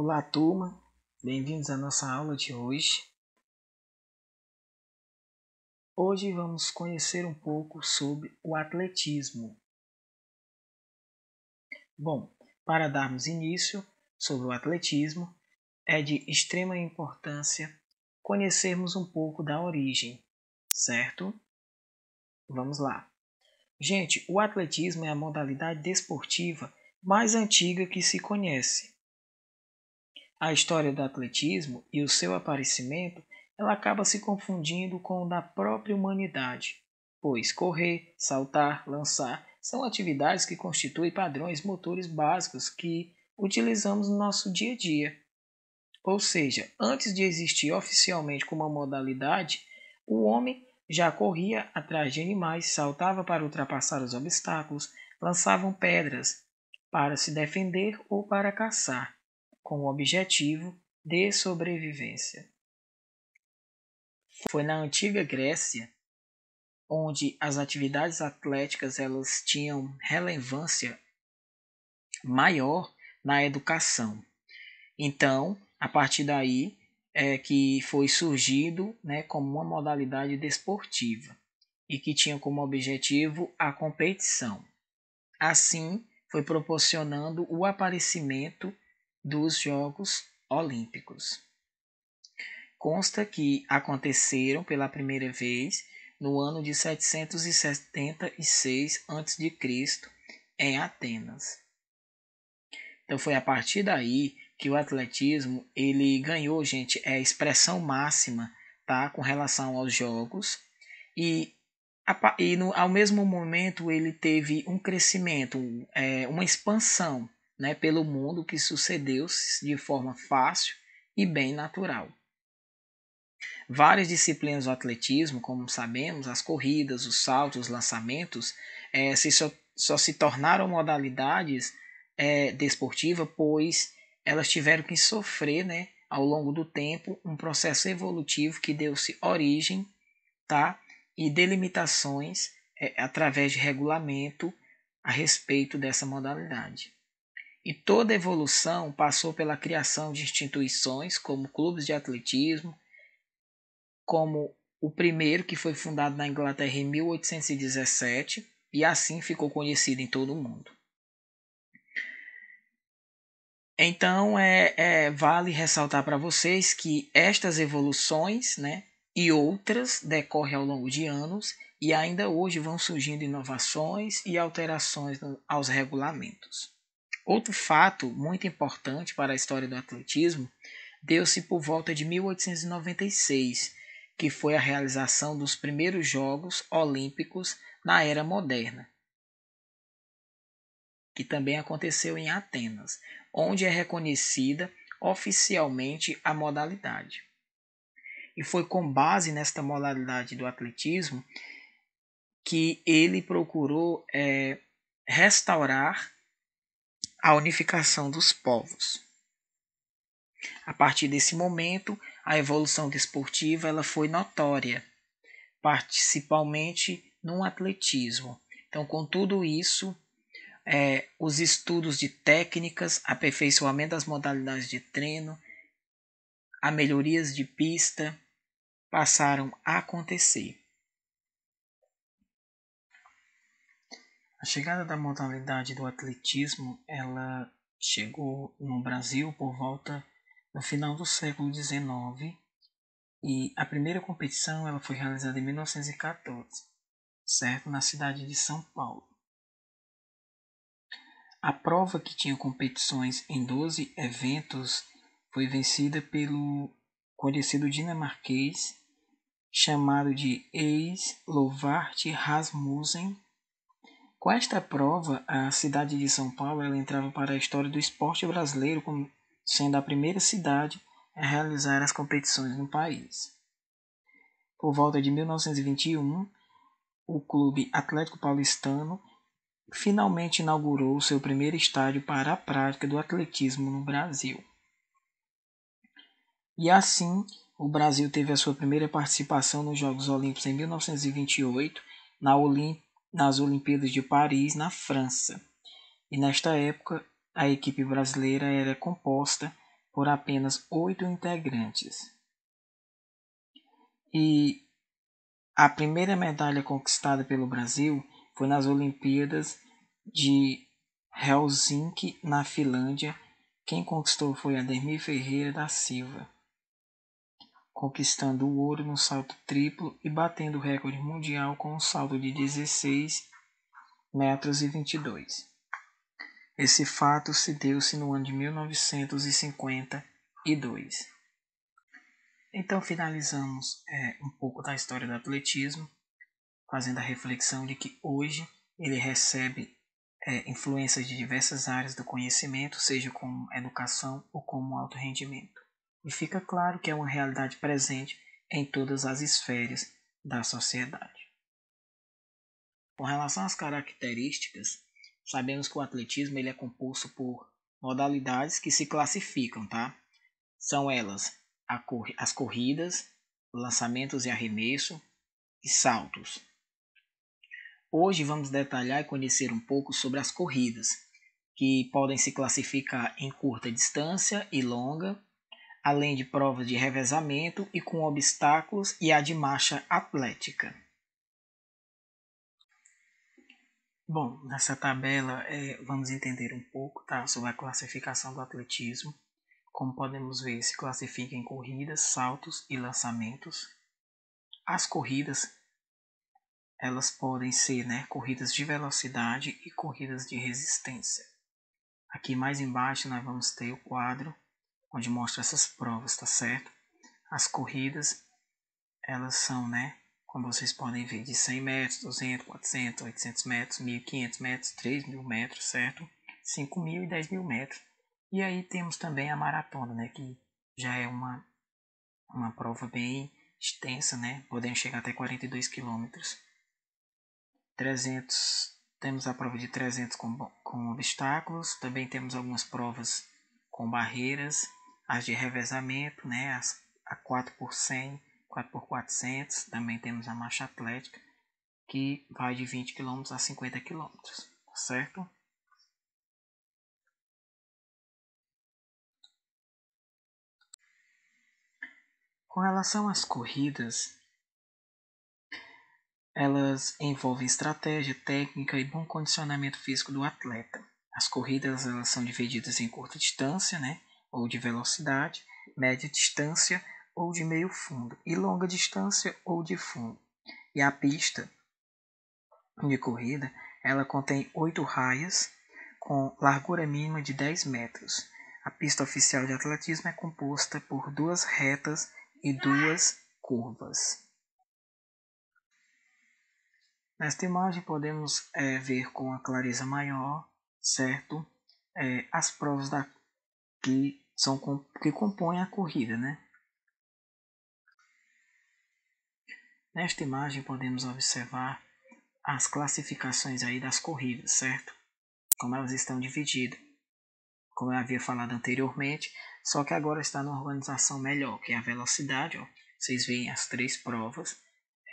Olá, turma. Bem-vindos à nossa aula de hoje. Hoje vamos conhecer um pouco sobre o atletismo. Bom, para darmos início sobre o atletismo, é de extrema importância conhecermos um pouco da origem, certo? Vamos lá. Gente, o atletismo é a modalidade desportiva mais antiga que se conhece. A história do atletismo e o seu aparecimento ela acaba se confundindo com o da própria humanidade, pois correr, saltar, lançar são atividades que constituem padrões motores básicos que utilizamos no nosso dia a dia. Ou seja, antes de existir oficialmente como uma modalidade, o homem já corria atrás de animais, saltava para ultrapassar os obstáculos, lançavam pedras para se defender ou para caçar, com o objetivo de sobrevivência. Foi na antiga Grécia onde as atividades atléticas elas tinham relevância maior na educação. Então, a partir daí, é, que foi surgido né, como uma modalidade desportiva e que tinha como objetivo a competição. Assim, foi proporcionando o aparecimento dos Jogos Olímpicos. Consta que aconteceram pela primeira vez no ano de 776 a.C. em Atenas. Então foi a partir daí que o atletismo ele ganhou, gente, é a expressão máxima, tá, com relação aos jogos e, e no, ao mesmo momento ele teve um crescimento, é, uma expansão, né, pelo mundo que sucedeu de forma fácil e bem natural. Várias disciplinas do atletismo, como sabemos, as corridas, os saltos, os lançamentos, é, se só, só, se tornaram modalidades é, desportivas, pois elas tiveram que sofrer, né, ao longo do tempo, um processo evolutivo que deu-se origem, tá, e delimitações é, através de regulamento a respeito dessa modalidade. E toda evolução passou pela criação de instituições como clubes de atletismo, como o primeiro que foi fundado na Inglaterra em 1817 e assim ficou conhecido em todo o mundo. Então, é, é vale ressaltar para vocês que estas evoluções né, e outras decorrem ao longo de anos e ainda hoje vão surgindo inovações e alterações aos regulamentos. Outro fato muito importante para a história do atletismo deu-se por volta de 1896, que foi a realização dos primeiros Jogos Olímpicos na era moderna, que também aconteceu em Atenas, onde é reconhecida oficialmente a modalidade. E foi com base nesta modalidade do atletismo que ele procurou é, restaurar a unificação dos povos. A partir desse momento, a evolução desportiva ela foi notória, principalmente no atletismo. Então, com tudo isso, é, os estudos de técnicas, aperfeiçoamento das modalidades de treino, a melhorias de pista passaram a acontecer. A chegada da modalidade do atletismo, ela chegou no Brasil por volta no final do século XIX e a primeira competição ela foi realizada em 1914, certo, na cidade de São Paulo. A prova, que tinha competições em 12 eventos, foi vencida pelo conhecido dinamarquês chamado de Eis Lovart Rasmussen. Com esta prova, a cidade de São Paulo ela entrava para a história do esporte brasileiro como sendo a primeira cidade a realizar as competições no país. Por volta de 1921, o Clube Atlético Paulistano finalmente inaugurou seu primeiro estádio para a prática do atletismo no Brasil. E assim, o Brasil teve a sua primeira participação nos Jogos Olímpicos em 1928, na Olim nas Olimpíadas de Paris, na França. E nesta época, a equipe brasileira era composta por apenas oito integrantes. E a primeira medalha conquistada pelo Brasil foi nas Olimpíadas de Helsinki, na Finlândia. Quem conquistou foi Ademir Ferreira da Silva, conquistando o ouro no salto triplo e batendo o recorde mundial com um salto de 16 metros e 22. Esse fato se deu-se no ano de 1952. Então finalizamos é, um pouco da história do atletismo, fazendo a reflexão de que hoje ele recebe é, influências de diversas áreas do conhecimento, seja como educação ou como alto rendimento. E fica claro que é uma realidade presente em todas as esferas da sociedade. Com relação às características, sabemos que o atletismo ele é composto por modalidades que se classificam, tá? São elas as corridas, lançamentos e arremesso e saltos. Hoje vamos detalhar e conhecer um pouco sobre as corridas, que podem se classificar em curta distância e longa, além de provas de revezamento e com obstáculos e a de marcha atlética. Bom, nessa tabela é, vamos entender um pouco tá, sobre a classificação do atletismo. Como podemos ver, se classifica em corridas, saltos e lançamentos. As corridas, elas podem ser né, corridas de velocidade e corridas de resistência. Aqui mais embaixo nós vamos ter o quadro onde mostra essas provas, tá certo? As corridas, elas são, né, como vocês podem ver, de 100 metros, 200, 400, 800 metros, 1500 metros, 3000 metros, certo? 5000 e 10 mil metros. E aí temos também a maratona, né, que já é uma, uma prova bem extensa, né, podendo chegar até 42 quilômetros. 300, temos a prova de 300 com, com obstáculos, também temos algumas provas com barreiras, as de revezamento, né, as, a 4 por 100, 4x400, também temos a marcha atlética, que vai de 20 km a 50 km, tá certo? Com relação às corridas, elas envolvem estratégia, técnica e bom condicionamento físico do atleta. As corridas elas são divididas em curta distância, né, ou de velocidade, média distância ou de meio fundo, e longa distância ou de fundo. E a pista de corrida, ela contém oito raias com largura mínima de 10 metros. A pista oficial de atletismo é composta por duas retas e duas curvas. Nesta imagem podemos é, ver com a clareza maior, certo, é, as provas da, que são que compõem a corrida, né? Nesta imagem podemos observar as classificações aí das corridas, certo? Como elas estão divididas. Como eu havia falado anteriormente, só que agora está numa organização melhor, que é a velocidade, ó. Vocês veem as três provas.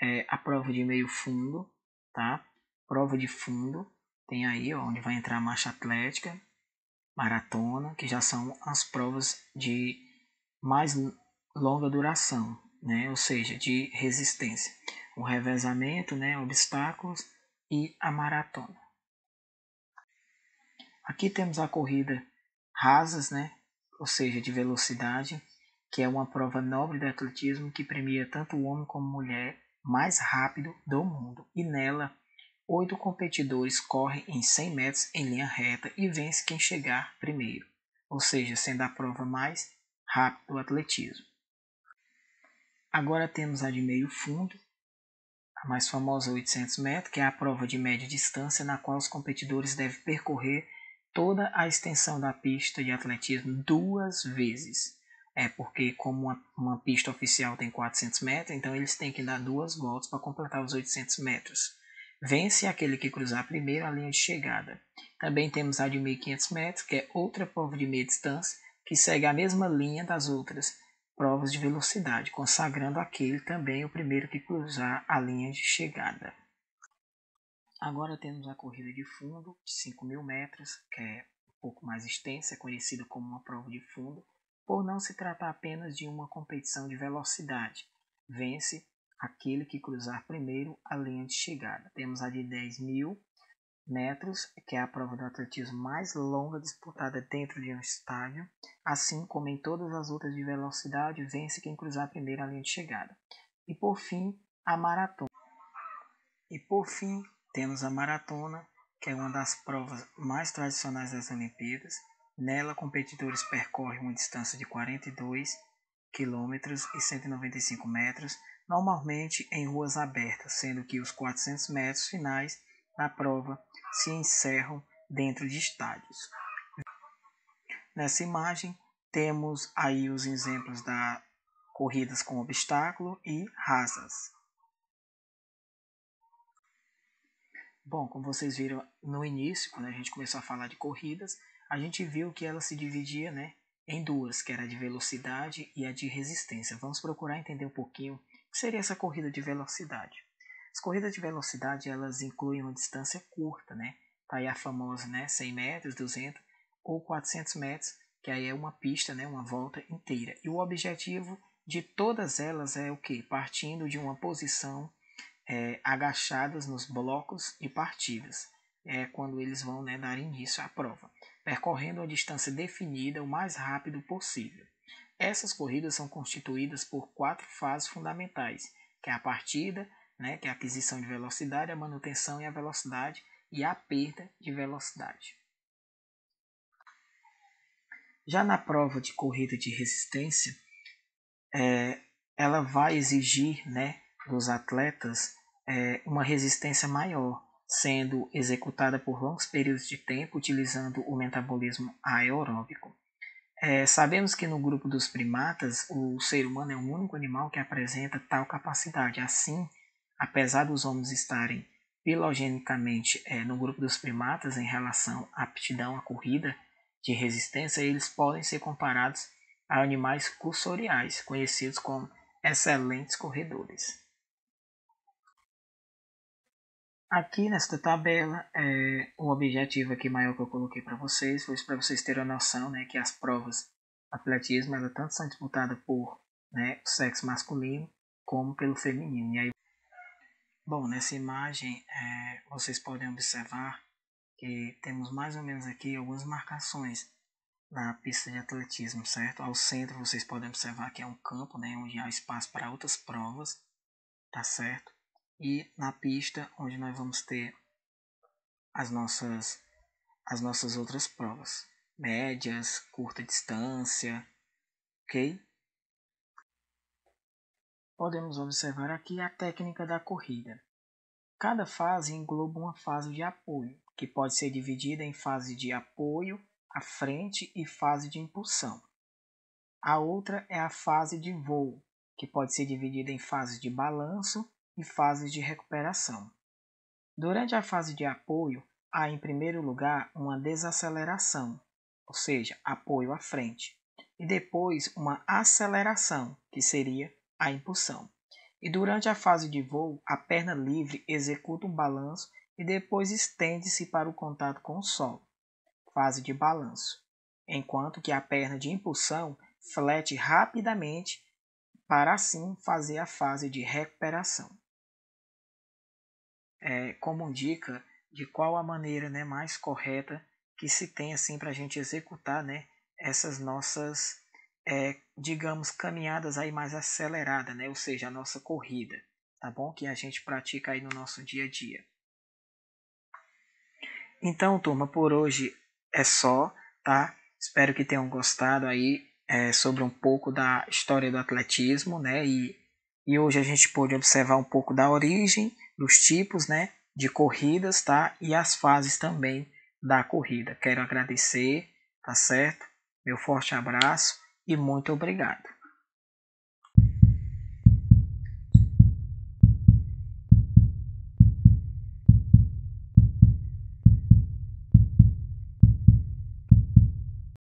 É a prova de meio fundo, tá? Prova de fundo, tem aí ó, onde vai entrar a marcha atlética, maratona, que já são as provas de mais longa duração, né? ou seja, de resistência. O revezamento, né? obstáculos e a maratona. Aqui temos a corrida rasas, né? ou seja, de velocidade, que é uma prova nobre de atletismo que premia tanto o homem como a mulher mais rápido do mundo. E nela, oito competidores correm em 100 metros em linha reta e vence quem chegar primeiro, ou seja, sendo a prova mais rápida do atletismo. Agora temos a de meio fundo, a mais famosa 800 metros, que é a prova de média distância na qual os competidores devem percorrer toda a extensão da pista de atletismo duas vezes. É porque como uma, uma pista oficial tem 400 metros, então eles têm que dar duas voltas para completar os 800 metros. Vence aquele que cruzar primeiro a linha de chegada. Também temos a de 1500 metros, que é outra prova de meia distância, que segue a mesma linha das outras, provas de velocidade, consagrando aquele também o primeiro que cruzar a linha de chegada. Agora temos a corrida de fundo de 5 mil metros, que é um pouco mais extensa, é conhecida como uma prova de fundo, por não se tratar apenas de uma competição de velocidade. Vence aquele que cruzar primeiro a linha de chegada. Temos a de 10 mil metros, que é a prova do atletismo mais longa disputada dentro de um estádio. Assim como em todas as outras de velocidade, vence quem cruzar primeiro a linha de chegada. E por fim, a maratona. E por fim, temos a maratona, que é uma das provas mais tradicionais das Olimpíadas. Nela, competidores percorrem uma distância de 42 km e 195 metros, normalmente em ruas abertas, sendo que os 400 metros finais da prova se encerram dentro de estádios. Nessa imagem, temos aí os exemplos da corridas com obstáculo e rasas. Bom, como vocês viram no início, quando a gente começou a falar de corridas, a gente viu que ela se dividia né, em duas, que era a de velocidade e a de resistência. Vamos procurar entender um pouquinho o que seria essa corrida de velocidade. As corridas de velocidade elas incluem uma distância curta, né? Tá aí a famosa, né, 100 metros, 200 ou 400 metros, que aí é uma pista, né, uma volta inteira. E o objetivo de todas elas é o que? Partindo de uma posição é, agachadas nos blocos e partidas. É quando eles vão né, dar início à prova percorrendo a distância definida o mais rápido possível. Essas corridas são constituídas por quatro fases fundamentais, que é a partida, né, que é a aquisição de velocidade, a manutenção e a velocidade, e a perda de velocidade. Já na prova de corrida de resistência, é, ela vai exigir né, dos atletas é, uma resistência maior, sendo executada por longos períodos de tempo utilizando o metabolismo aeróbico. É, sabemos que no grupo dos primatas, o ser humano é o único animal que apresenta tal capacidade. Assim, apesar dos homens estarem filogenicamente é, no grupo dos primatas em relação à aptidão à corrida de resistência, eles podem ser comparados a animais cursoriais, conhecidos como excelentes corredores. Aqui nesta tabela, é, o objetivo aqui maior que eu coloquei para vocês foi para vocês terem a noção né, que as provas atletismo elas tanto são disputadas por né, o sexo masculino como pelo feminino. E aí, bom, nessa imagem é, vocês podem observar que temos mais ou menos aqui algumas marcações na pista de atletismo, certo? Ao centro vocês podem observar que é um campo, né, onde há espaço para outras provas, tá certo? E na pista onde nós vamos ter as nossas as nossas outras provas, médias, curta distância, ok? Podemos observar aqui a técnica da corrida. Cada fase engloba uma fase de apoio, que pode ser dividida em fase de apoio à frente e fase de impulsão. A outra é a fase de voo, que pode ser dividida em fase de balanço e fases de recuperação. Durante a fase de apoio, há em primeiro lugar uma desaceleração, ou seja, apoio à frente, e depois uma aceleração, que seria a impulsão. E durante a fase de voo, a perna livre executa um balanço e depois estende-se para o contato com o solo, fase de balanço, enquanto que a perna de impulsão flete rapidamente para assim fazer a fase de recuperação é, como dica de qual a maneira né, mais correta que se tem assim para a gente executar né, essas nossas, é, digamos, caminhadas aí mais aceleradas, né, ou seja, a nossa corrida, tá bom? Que a gente pratica aí no nosso dia a dia. Então, turma, por hoje é só, tá? Espero que tenham gostado aí é, sobre um pouco da história do atletismo, né? E, e hoje a gente pôde observar um pouco da origem dos tipos né, de corridas tá? e as fases também da corrida. Quero agradecer, tá certo? Meu forte abraço e muito obrigado.